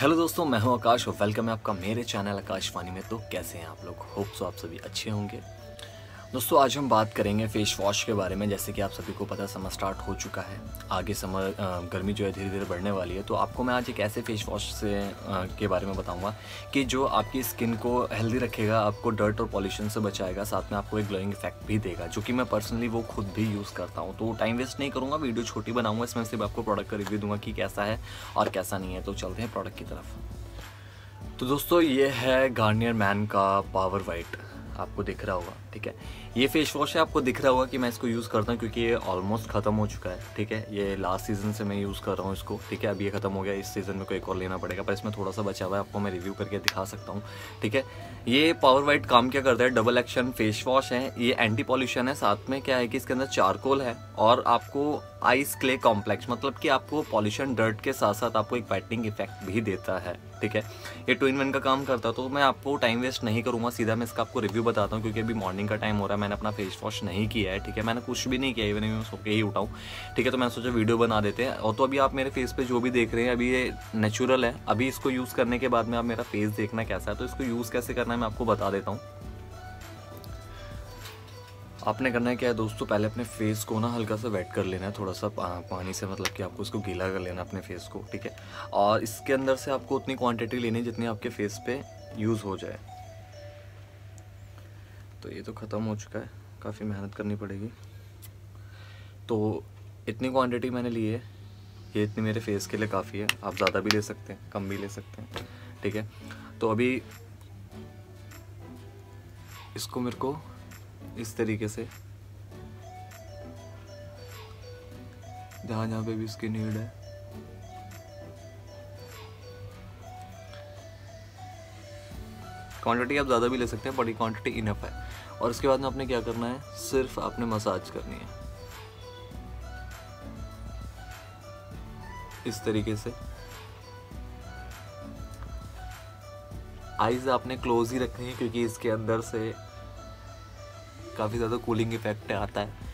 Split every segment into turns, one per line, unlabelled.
Hello दोस्तों, मैं हूँ आकाश और वेलकम है आपका मेरे चैनल आकाशवाणी में। तो कैसे हैं आप लोग? होप सो आप सभी अच्छे होंगे। दोस्तों, आज हम बात करेंगे फेस वॉश के बारे में। जैसे कि आप सभी को पता समर स्टार्ट हो चुका है। आगे समर गर्मी जो है धीरे धीरे बढ़ने वाली है। तो आपको मैं आज एक ऐसे फेस वॉश से के बारे में बताऊँगा कि जो आपकी स्किन को हेल्दी रखेगा, आपको डर्ट और पॉल्यूशन से बचाएगा, साथ में आपको एक ग्लोइंग इफ़ेक्ट भी देगा, जो कि मैं पर्सनली वो खुद भी यूज़ करता हूँ। तो टाइम वेस्ट नहीं करूँगा वीडियो छोटी बनाऊँगा, इसमें सिर्फ़ आपको प्रोडक्ट का रिव्यू दूँगा कि कैसा है और कैसा नहीं है। तो चलते हैं प्रोडक्ट की तरफ़। तो दोस्तों, ये है गार्नियर मैन का पावर वाइट आपको दिख रहा होगा। ठीक है? ये फेस वॉश है, आपको दिख रहा होगा कि मैं इसको यूज़ करता हूँ क्योंकि ये ऑलमोस्ट ख़त्म हो चुका है, ठीक है? ये लास्ट सीज़न से मैं यूज़ कर रहा हूँ इसको, ठीक है? अभी ये ख़त्म हो गया, इस सीज़न में कोई एक और लेना पड़ेगा, पर इसमें थोड़ा सा बचा हुआ है, आपको मैं रिव्यू करके दिखा सकता हूँ, ठीक है? ये पावर वाइट काम क्या करता है? डबल एक्शन फेस वॉश है, ये एंटी पॉल्यूशन है, साथ में क्या है कि इसके अंदर चारकोल है, और आपको आइस क्ले कॉम्प्लेक्स मतलब कि आपको पॉल्यूशन डर्ट के साथ साथ आपको एक वाइटनिंग इफ़ेक्ट भी देता है, ठीक है? ये टू इन वन का काम करता है तो मैं आपको टाइम वेस्ट नहीं करूँगा, सीधा मैं इसका आपको रिव्यू बताता हूँ, क्योंकि अभी मॉर्निंग का टाइम हो रहा है, मैंने अपना फेस वॉश नहीं किया है, ठीक है? मैंने कुछ भी नहीं किया इवन मैं सो के ही उठाऊँ, ठीक है? तो मैंने सोचा वीडियो बना देते हैं। और तो अभी आप मेरे फेस पे जो भी देख रहे हैं, अभी ये नेचुरल है। अभी इसको यूज़ करने के बाद में आप मेरा फेस देखना कैसा है तो इसको यूज़ कैसे करना है, मैं आपको बता देता हूँ। आपने करना है क्या है दोस्तों? पहले अपने फेस को ना हल्का सा वेट कर लेना है, थोड़ा सा पानी से मतलब कि आपको इसको गीला कर लेना अपने फेस को, ठीक है? और इसके अंदर से आपको उतनी क्वांटिटी लेनी है जितनी आपके फेस पे यूज़ हो जाए। तो ये तो ख़त्म हो चुका है। काफ़ी मेहनत करनी पड़ेगी। तो इतनी क्वांटिटी मैंने ली है, ये इतनी मेरे फेस के लिए काफ़ी है। आप ज़्यादा भी ले सकते हैं, कम भी ले सकते हैं, ठीक है? तो अभी इसको मेरे को इस तरीके से, जहाँ जहाँ पे भी इसकी नीड है क्वांटिटी आप ज़्यादा भी ले सकते हैं बड़ी क्वांटिटी इनफ है। और उसके बाद में आपने क्या करना है? सिर्फ़ आपने मसाज करनी है। इस तरीके से। आईज आपने क्लोज ही रखनी है, क्योंकि इसके अंदर से काफ़ी ज़्यादा कूलिंग इफ़ेक्ट आता है।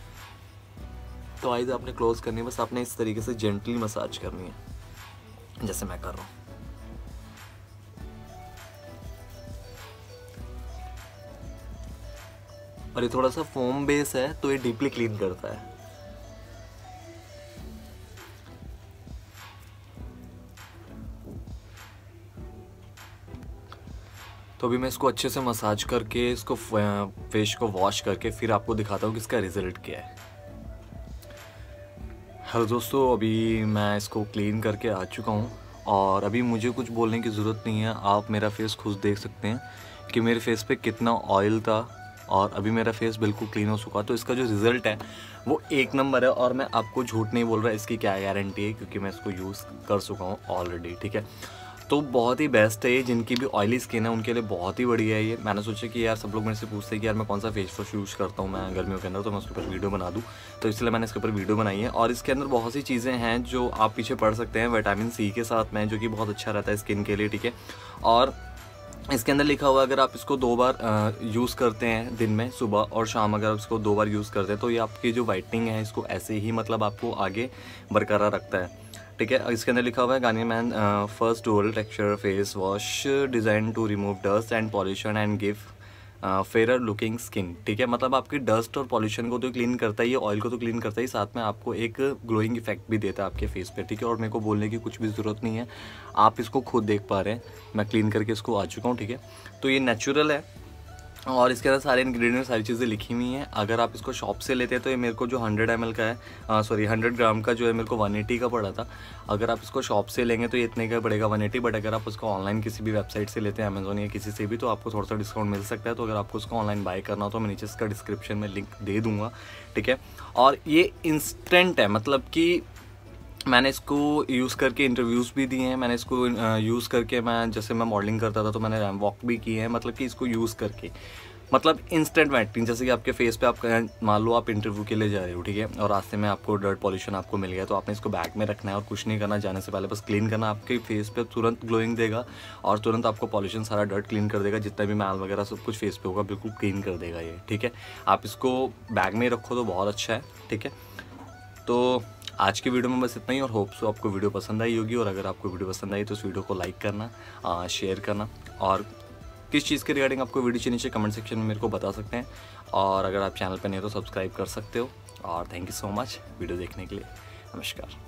तो आइज़ आपने क्लोज करनी है, बस आपने इस तरीके से जेंटली मसाज करनी है। जैसे मैं कर रहा हूँ। और ये थोड़ा सा फोम बेस है तो ये डीपली क्लीन करता है। तो अभी मैं इसको अच्छे से मसाज करके, इसको फेस को वॉश करके फिर आपको दिखाता हूँ कि इसका रिज़ल्ट क्या है। हेलो दोस्तों, अभी मैं इसको क्लीन करके आ चुका हूँ और अभी मुझे कुछ बोलने की ज़रूरत नहीं है। आप मेरा फेस खुद देख सकते हैं कि मेरे फेस पे कितना ऑयल था और अभी मेरा फेस बिल्कुल क्लीन हो चुका तो इसका जो रिज़ल्ट है, वो एक नंबर है और मैं आपको झूठ नहीं बोल रहा, इसकी क्या गारंटी है? क्योंकि मैं इसको यूज़ कर चुका हूँ ऑलरेडी ठीक है? तो बहुत ही बेस्ट है ये, जिनकी भी ऑयली स्किन है, उनके लिए बहुत ही बढ़िया है ये। मैंने सोचा कि यार सब लोग मेरे से पूछते हैं कि यार मैं कौन सा फेस वॉश यूज़ करता हूँ, मैं गर्मियों के अंदर तो मैं उसके ऊपर वीडियो बना दूँ। तो इसलिए मैंने इसके ऊपर वीडियो बनाई है और इसके अंदर बहुत सी चीज़ें हैं जो आप पीछे पढ़ सकते हैं विटामिन सी के साथ में, जो कि बहुत अच्छा रहता है स्किन के लिए, ठीक है? और इसके अंदर लिखा हुआ अगर आप इसको दो बार यूज़ करते हैं दिन में, सुबह और शाम, अगर आप इसको दो बार यूज़ करते हैं तो ये आपकी जो वाइटनिंग है, इसको ऐसे ही मतलब आपको आगे बरकरार रखता है। ठीक है, इसके अंदर लिखा हुआ है Garnier men first dual texture face wash design to remove dust and pollution and give fair looking skin ठीक है? मतलब आपकी डस्ट और पॉल्यूशन को तो क्लीन करता ही है ऑयल को तो क्लीन करता ही साथ में आपको एक ग्लोइंग इफ़ेक्ट भी देता है आपके फेस पे, ठीक है? और मेरे को बोलने की कुछ भी ज़रूरत नहीं है। आप इसको खुद देख पा रहे हैं। मैं क्लीन करके इसको आ चुका हूँ, ठीक है? तो ये नेचुरल है। और इसके अंदर सारे इंग्रेडिएंट सारी चीज़ें लिखी हुई हैं। अगर आप इसको शॉप से लेते हैं तो ये मेरे को जो 100 एम का है सॉरी 100 ग्राम का जो है, मेरे को 180 का पड़ा था। अगर आप इसको शॉप से लेंगे तो ये इतने का पड़ेगा 180 बट अगर आप उसको ऑनलाइन किसी भी वेबसाइट से लेते हैं अमेजोन या किसी से भी तो आपको थोड़ा सा डिस्काउंट मिल सकता है। तो अगर आपको उसको ऑनलाइन बाय करना हो तो मैं नीचे इसका डिस्क्रिप्शन में लिंक दे दूँगा, ठीक है? और ये इंस्टेंट है मतलब कि मैंने इसको यूज़ करके इंटरव्यूज़ भी दिए हैं, मैंने इसको यूज़ करके मैं, जैसे मैं मॉडलिंग करता था तो मैंने रैम वॉक भी किए हैं मतलब कि इसको यूज़ करके। मतलब इंस्टेंट मैटिंग जैसे कि आपके फेस पे आप मान लो आप इंटरव्यू के लिए जा रहे हो, ठीक है? और रास्ते में आपको डर्ट पॉल्यूशन आपको मिल गया तो आपने इसको बैग में रखना है और कुछ नहीं करना, जाने से पहले बस क्लीन करना आपके फेस पे, तुरंत ग्लोइंग देगा और तुरंत आपको पॉल्यूशन सारा डर्ट क्लीन कर देगा, जितना भी मैल वगैरह सब कुछ फेस पे होगा, बिल्कुल क्लीन कर देगा ये, ठीक है? आप इसको बैग में रखो तो बहुत अच्छा है, ठीक है? तो आज के वीडियो में बस इतना ही, और होप्स सो आपको वीडियो पसंद आई होगी, और अगर आपको वीडियो पसंद आई तो उस वीडियो को लाइक करना शेयर करना, और किस चीज़ के रिगार्डिंग आपको वीडियो चाहिए नीचे कमेंट सेक्शन में मेरे को बता सकते हैं, और अगर आप चैनल पर नहीं हो तो सब्सक्राइब कर सकते हो, और thank you so much video देखने के लिए, नमस्कार।